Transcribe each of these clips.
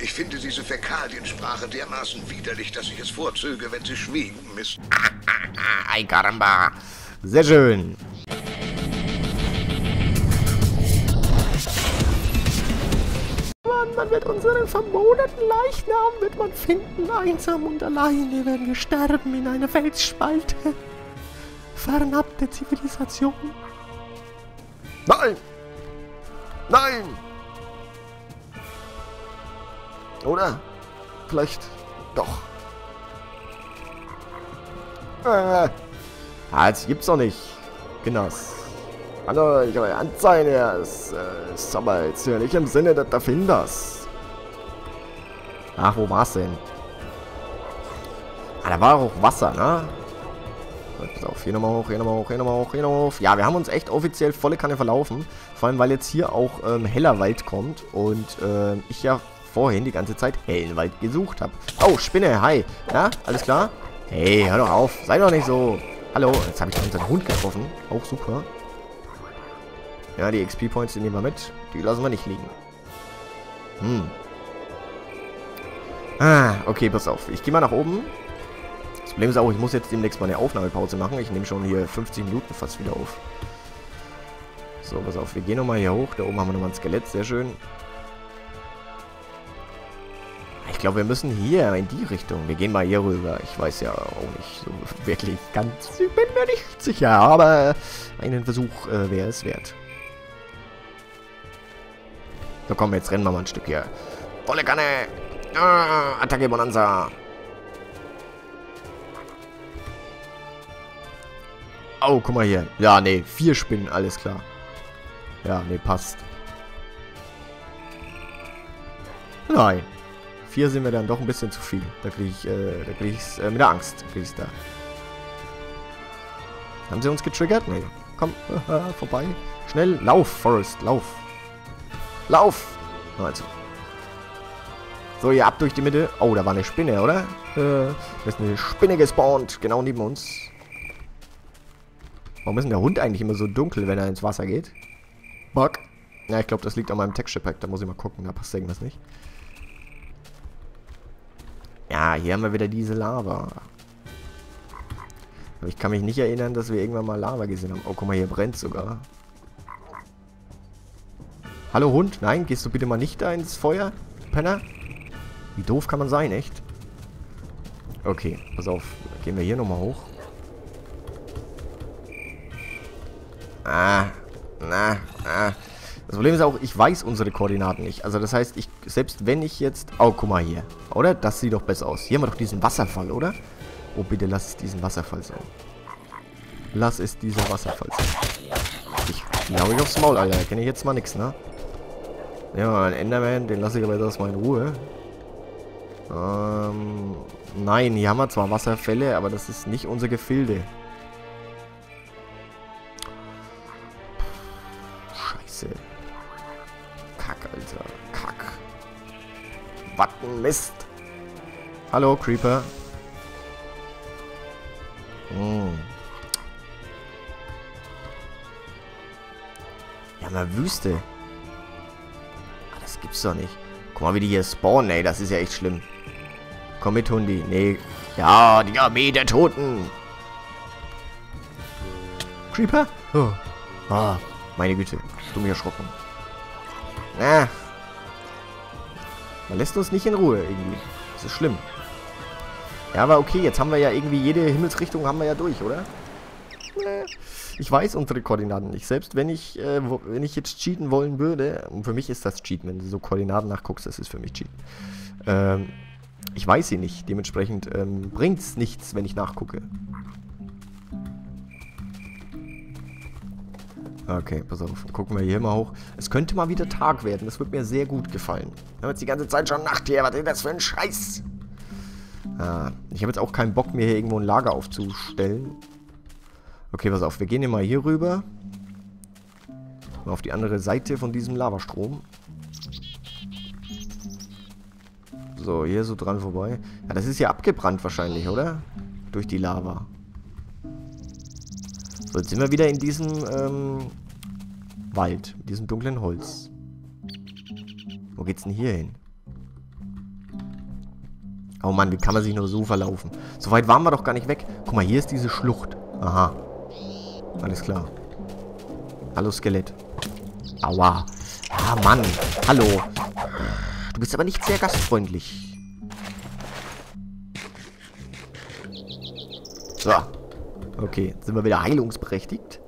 Ich finde diese Fäkaliensprache dermaßen widerlich, dass ich es vorzöge, wenn sie schwiegen, Miss. Ay, caramba. Sehr schön. Mann, man wird unseren vermodeten Leichnam wird man finden. Einsam und alleine werden wir sterben in einer Felsspalte. Fernab der Zivilisation. Nein! Nein! Oder? Vielleicht doch. Äh. Ah, das gibt's doch nicht. Genoss. Hallo, ich habe Anzeigen. Ja, es äh, ist aber jetzt ja nicht im Sinne des Erfinders. Ach, wo war's denn? Ah, da war auch Wasser, ne? Pass auf, hier nochmal hoch, hier nochmal hoch, hier nochmal hoch, hier nochmal hoch. Ja, wir haben uns echt offiziell volle Kanne verlaufen. Vor allem, weil jetzt hier auch ähm, heller Wald kommt und äh, ich ja vorhin die ganze Zeit hellen Wald gesucht habe. Oh, Spinne, hi. Ja, alles klar? Hey, hör doch auf. Sei doch nicht so. Hallo, jetzt habe ich unseren Hund getroffen. Auch super. Ja, die XP-Points, die nehmen wir mit. Die lassen wir nicht liegen. Hm. Ah, okay, pass auf. Ich gehe mal nach oben. Das Problem ist auch, ich muss jetzt demnächst mal eine Aufnahmepause machen. Ich nehme schon hier 50 Minuten fast wieder auf. So, pass auf. Wir gehen nochmal hier hoch. Da oben haben wir nochmal ein Skelett. Sehr schön. Ich glaube, wir müssen hier in die Richtung. Wir gehen mal hier rüber. Ich weiß ja auch nicht so wirklich ganz... Ich bin mir nicht sicher, aber einen Versuch äh, wäre es wert. So, komm, jetzt rennen wir mal ein Stück hier. Volle Kanne! Ah, Attacke Bonanza! Oh, guck mal hier. Ja, nee, vier Spinnen, alles klar. Ja, nee, passt. Nein. Vier sind mir dann doch ein bisschen zu viel. Da kriege ich, äh, da kriege ich äh, mit der Angst. Kriege ich da. Haben sie uns getriggert? Nee. Komm, vorbei. Schnell, lauf, Forest, lauf. Lauf! Also. So, hier ab durch die Mitte. Oh, da war eine Spinne, oder? Äh, da ist eine Spinne gespawnt. Genau neben uns. Warum ist denn der Hund eigentlich immer so dunkel, wenn er ins Wasser geht? Bug. Ja, ich glaube, das liegt an meinem Texture Pack. Da muss ich mal gucken. Da passt irgendwas nicht. Ja, hier haben wir wieder diese Lava. Aber ich kann mich nicht erinnern, dass wir irgendwann mal Lava gesehen haben. Oh, guck mal, hier brennt sogar. Hallo Hund? Nein, gehst du bitte mal nicht da ins Feuer, Penner? Wie doof kann man sein, echt? Okay, pass auf. Gehen wir hier nochmal hoch. Ah, na, ah. Das Problem ist auch, ich weiß unsere Koordinaten nicht. Also das heißt, ich selbst wenn ich jetzt... Oh, guck mal hier. Oder? Das sieht doch besser aus. Hier haben wir doch diesen Wasserfall, oder? Oh, bitte lass es diesen Wasserfall sein. Lass es dieser Wasserfall sein. Ich hau ich aufs Maul, Alter. Da kenne ich jetzt mal nichts, ne? Ja, ein Enderman, den lasse ich aber jetzt mal in Ruhe. Ähm, nein, hier haben wir zwar Wasserfälle, aber das ist nicht unser Gefilde. Watten Mist. Hallo, Creeper. Hm. Ja, mal Wüste gibt's doch nicht. Guck mal, wie die hier spawnen, ey. Das ist ja echt schlimm. Komm mit, Hundi. Nee. Ja, die Armee der Toten. Creeper? Oh. Ah, meine Güte. Du mich erschrocken. Ah. Man lässt uns nicht in Ruhe irgendwie. Das ist schlimm. Ja, aber okay, jetzt haben wir ja irgendwie jede Himmelsrichtung haben wir ja durch, oder? Nee. Ich weiß unsere Koordinaten nicht. Selbst wenn ich, äh, wenn ich jetzt cheaten wollen würde, und für mich ist das Cheaten, wenn du so Koordinaten nachguckst, das ist für mich Cheaten. Ähm, ich weiß sie nicht. Dementsprechend ähm, bringt es nichts, wenn ich nachgucke. Okay, pass auf. Gucken wir hier mal hoch. Es könnte mal wieder Tag werden. Das wird mir sehr gut gefallen. Wir haben jetzt die ganze Zeit schon Nacht hier. Was ist das für ein Scheiß? Ah, ich habe jetzt auch keinen Bock, mir hier irgendwo ein Lager aufzustellen. Okay, pass auf. Wir gehen hier mal hier rüber. Mal auf die andere Seite von diesem Lavastrom. So, hier so dran vorbei. Ja, das ist ja abgebrannt wahrscheinlich, oder? Durch die Lava. So, jetzt sind wir wieder in diesem ähm, Wald. In diesem dunklen Holz. Wo geht's denn hier hin? Oh Mann, wie kann man sich nur so verlaufen? So weit waren wir doch gar nicht weg. Guck mal, hier ist diese Schlucht. Aha. Alles klar. Hallo, Skelett. Aua. Ah, Mann. Hallo. Du bist aber nicht sehr gastfreundlich. So. Okay, sind wir wieder heilungsberechtigt.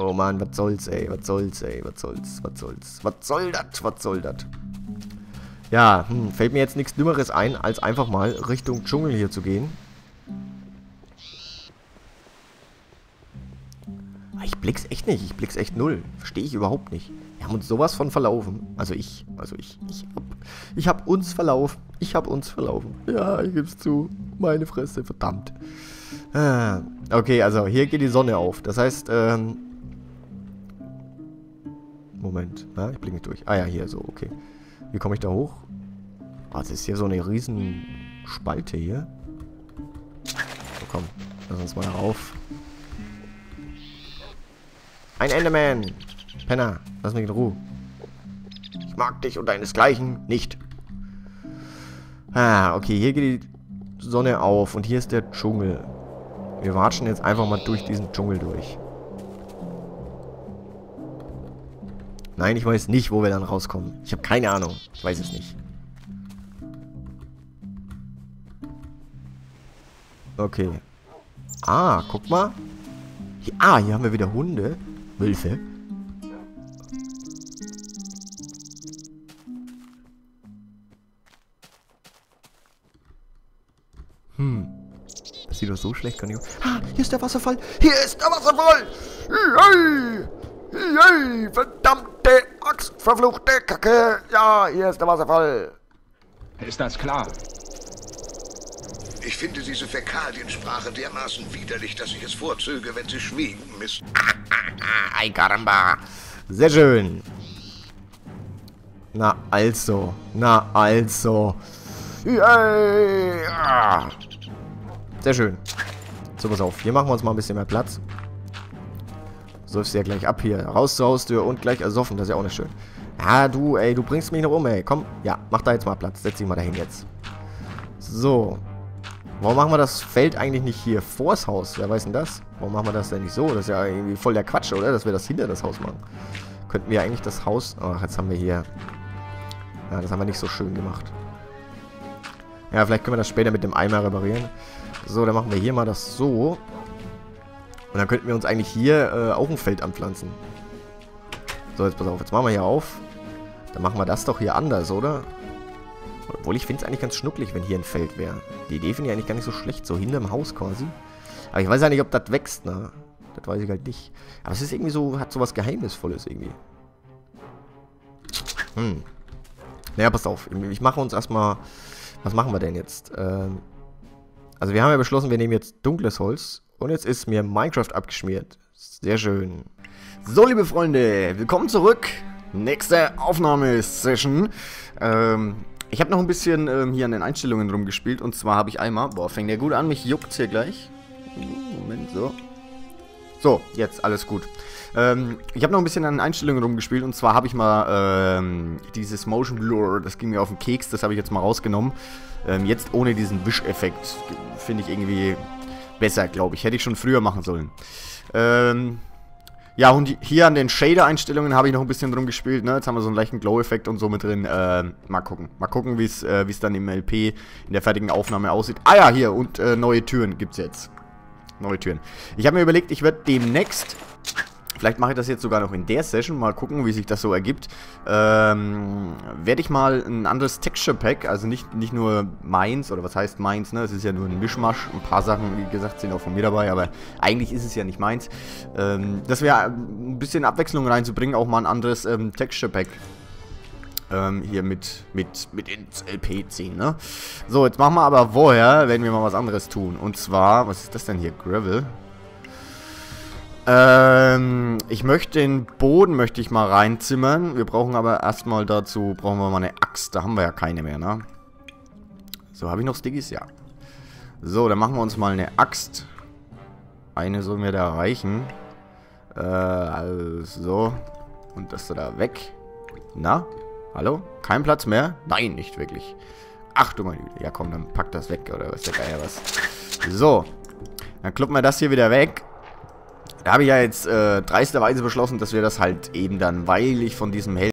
Oh Mann, was soll's, ey, was soll's, ey, was soll's, was soll's, was soll das, was soll das? Ja, hm, fällt mir jetzt nichts Dümmeres ein, als einfach mal Richtung Dschungel hier zu gehen. Ah, ich blick's echt nicht, ich blick's echt null. Verstehe ich überhaupt nicht. Wir haben uns sowas von verlaufen. Also ich, also ich, ich hab, ich hab uns verlaufen. Ich hab uns verlaufen. Ja, ich geb's zu. Meine Fresse, verdammt. Ah, okay, also hier geht die Sonne auf. Das heißt, ähm, Moment. Ja, ich nicht durch. Ah ja, hier so, okay. Wie komme ich da hoch? Ah, das ist hier so eine riesen Spalte hier. So, komm. Lass uns mal rauf. Ein Enderman! Penner, lass mich in Ruhe. Ich mag dich und deinesgleichen nicht. Ah, okay, hier geht die Sonne auf und hier ist der Dschungel. Wir watschen jetzt einfach mal durch diesen Dschungel durch. Nein, ich weiß nicht, wo wir dann rauskommen. Ich habe keine Ahnung. Ich weiß es nicht. Okay. Ah, guck mal. Hier, ah, hier haben wir wieder Hunde. Wölfe. Hm. Das sieht doch so schlecht, kann ich... Ah, hier ist der Wasserfall. Hier ist der Wasserfall. Hey, hey, verdammte Axt, verfluchte Kacke. Ja, hier ist der Wasserfall. Ist das klar? Ich finde diese Fäkaliensprache dermaßen widerlich, dass ich es vorzöge, wenn sie schwiegen, Miss. Ay, caramba. Sehr schön. Na, also. Na, also. Yeah. Sehr schön. So, pass auf. Hier machen wir uns mal ein bisschen mehr Platz. Säufst ja gleich ab hier. Raus zur Haustür und gleich ersoffen. Das ist ja auch nicht schön. Ja, du, ey, du bringst mich noch um, ey. Komm, ja, mach da jetzt mal Platz. Setz dich mal dahin jetzt. So. Warum machen wir das Feld eigentlich nicht hier vors Haus? Wer weiß denn das? Warum machen wir das denn nicht so? Das ist ja irgendwie voll der Quatsch, oder? Dass wir das hinter das Haus machen. Könnten wir eigentlich das Haus... Ach, jetzt haben wir hier... Ja, das haben wir nicht so schön gemacht. Ja, vielleicht können wir das später mit dem Eimer reparieren. So, dann machen wir hier mal das so. Und dann könnten wir uns eigentlich hier äh, auch ein Feld anpflanzen. So, jetzt pass auf. Jetzt machen wir hier auf. Dann machen wir das doch hier anders, oder? Obwohl, ich finde es eigentlich ganz schnucklig, wenn hier ein Feld wäre. Die Idee finde ich eigentlich gar nicht so schlecht. So hinterm Haus quasi. Aber ich weiß ja nicht, ob das wächst, ne? Das weiß ich halt nicht. Aber es ist irgendwie so, hat so was Geheimnisvolles irgendwie. Hm. Naja, pass auf. Ich mache uns erstmal... Was machen wir denn jetzt? Ähm, also wir haben ja beschlossen, wir nehmen jetzt dunkles Holz. Und jetzt ist mir Minecraft abgeschmiert. Sehr schön. So, liebe Freunde, willkommen zurück. Nächste Aufnahmesession. Ähm, ich habe noch ein bisschen ähm, hier an den Einstellungen rumgespielt. Und zwar habe ich einmal... Boah, fängt der gut an. Mich juckt hier gleich. Moment, so. So, jetzt alles gut. Ähm, ich habe noch ein bisschen an den Einstellungen rumgespielt und zwar habe ich mal ähm, dieses Motion Blur, das ging mir auf den Keks, das habe ich jetzt mal rausgenommen. Ähm, jetzt ohne diesen Wischeffekt finde ich irgendwie besser, glaube ich. Hätte ich schon früher machen sollen. Ähm, ja, und hier an den Shader-Einstellungen habe ich noch ein bisschen drum gespielt. Ne? Jetzt haben wir so einen leichten Glow-Effekt und so mit drin. Äh, mal gucken. Mal gucken, wie es äh, dann im LP in der fertigen Aufnahme aussieht. Ah ja, hier. Und äh, neue Türen gibt es jetzt. Neue Türen. Ich habe mir überlegt, ich werde demnächst Vielleicht mache ich das jetzt sogar noch in der Session. Mal gucken, wie sich das so ergibt. Ähm, werde ich mal ein anderes Texture Pack, also nicht, nicht nur meins, oder was heißt meins, ne? Es ist ja nur ein Mischmasch. Ein paar Sachen, wie gesagt, sind auch von mir dabei, aber eigentlich ist es ja nicht meins. Ähm, das wäre ein bisschen Abwechslung reinzubringen, auch mal ein anderes ähm, Texture Pack ähm, hier mit, mit, mit ins LP ziehen, ne? So, jetzt machen wir aber vorher, werden wir mal was anderes tun. Und zwar, was ist das denn hier? Gravel? Ähm, ich möchte den Boden möchte ich mal reinzimmern. Wir brauchen aber erstmal dazu, brauchen wir mal eine Axt. Da haben wir ja keine mehr, ne? So, habe ich noch Stickies? Ja. So, dann machen wir uns mal eine Axt. Eine soll mir da reichen. Äh, also. Und das da weg. Na? Hallo? Kein Platz mehr? Nein, nicht wirklich. Ach du meine Güte. Ja komm, dann pack das weg, oder was der Geier was. So. Dann kloppen wir das hier wieder weg. Da habe ich ja jetzt äh, dreisterweise beschlossen, dass wir das halt eben dann, weil ich von diesem Held